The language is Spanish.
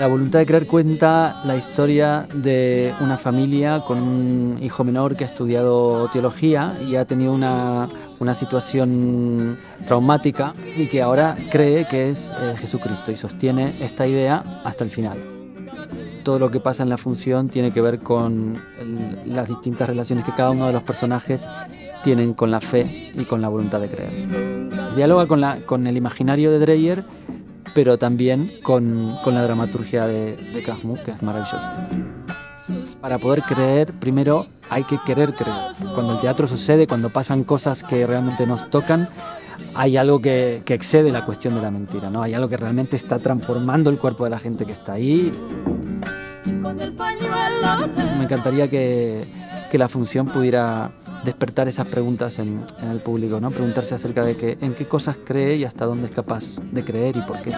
La voluntad de creer cuenta la historia de una familia con un hijo menor que ha estudiado teología y ha tenido una, una situación traumática y que ahora cree que es eh, Jesucristo y sostiene esta idea hasta el final. Todo lo que pasa en la función tiene que ver con las distintas relaciones que cada uno de los personajes tienen con la fe y con la voluntad de creer. Dialoga con, la, con el imaginario de Dreyer, pero también con, con la dramaturgia de, de que es maravillosa. Para poder creer, primero hay que querer creer. Cuando el teatro sucede, cuando pasan cosas que realmente nos tocan, hay algo que, que, excede la cuestión de la mentira, ¿no? Hay algo que realmente está transformando el cuerpo de la gente que está ahí. Me encantaría que, que la función pudiera despertar esas preguntas en, el público, ¿no? Preguntarse acerca de que, en qué cosas cree y hasta dónde es capaz de creer y por qué.